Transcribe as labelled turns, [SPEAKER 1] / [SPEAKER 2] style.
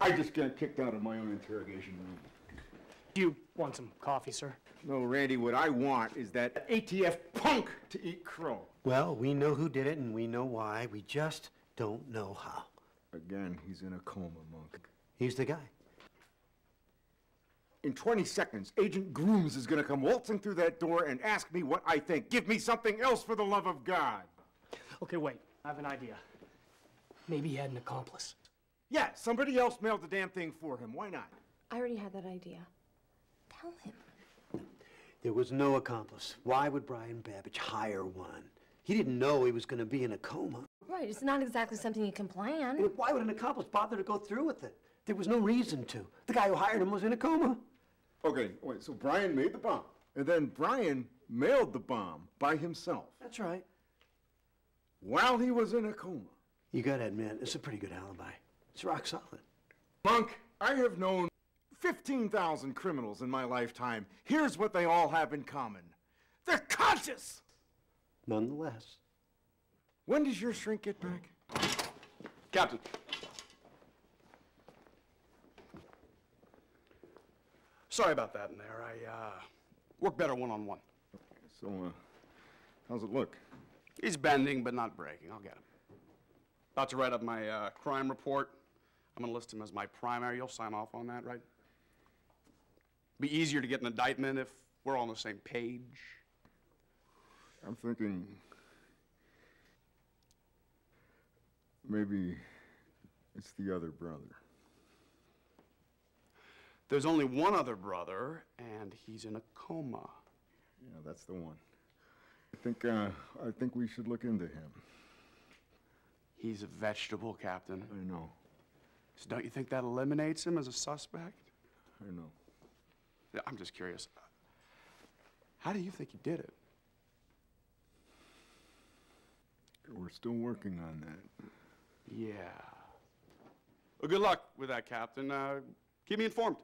[SPEAKER 1] I just got kicked out of my own interrogation room.
[SPEAKER 2] Do you want some coffee, sir?
[SPEAKER 1] No, Randy, what I want is that ATF punk to eat crow.
[SPEAKER 3] Well, we know who did it and we know why. We just don't know how.
[SPEAKER 1] Again, he's in a coma, Monk.
[SPEAKER 3] He's the guy.
[SPEAKER 1] In 20 seconds, Agent Grooms is gonna come waltzing through that door and ask me what I think. Give me something else for the love of God.
[SPEAKER 2] Okay, wait. I have an idea. Maybe he had an accomplice.
[SPEAKER 1] Yeah, somebody else mailed the damn thing for him. Why not?
[SPEAKER 4] I already had that idea. Tell him.
[SPEAKER 3] There was no accomplice. Why would Brian Babbage hire one? He didn't know he was going to be in a coma.
[SPEAKER 4] Right, it's not exactly something you can plan.
[SPEAKER 3] And why would an accomplice bother to go through with it? There was no reason to. The guy who hired him was in a coma.
[SPEAKER 1] Okay, wait, so Brian made the bomb, and then Brian mailed the bomb by himself
[SPEAKER 3] That's right.
[SPEAKER 1] while he was in a coma.
[SPEAKER 3] You got to admit, it's a pretty good alibi. It's rock solid.
[SPEAKER 1] Monk, I have known 15,000 criminals in my lifetime. Here's what they all have in common they're conscious!
[SPEAKER 3] Nonetheless.
[SPEAKER 1] When does your shrink get back?
[SPEAKER 5] Captain. Sorry about that in there. I, uh, work better one-on-one.
[SPEAKER 1] So, uh, how's it look?
[SPEAKER 5] He's bending, but not breaking. I'll get him. About to write up my, uh, crime report. I'm gonna list him as my primary. You'll sign off on that, right? Be easier to get an indictment if we're all on the same page.
[SPEAKER 1] I'm thinking. Maybe it's the other brother.
[SPEAKER 5] There's only one other brother, and he's in a coma.
[SPEAKER 1] Yeah, that's the one. I think, uh, I think we should look into him.
[SPEAKER 5] He's a vegetable, Captain.
[SPEAKER 1] I know,
[SPEAKER 5] So don't you think that eliminates him as a suspect?
[SPEAKER 1] I don't know.
[SPEAKER 5] Yeah, I'm just curious. How do you think he did it?
[SPEAKER 1] We're still working on that.
[SPEAKER 5] Yeah. Well, good luck with that, Captain. Uh, keep me informed.